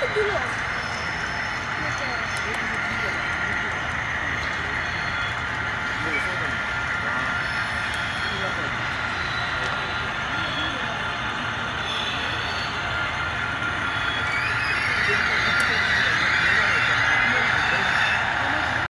to do it.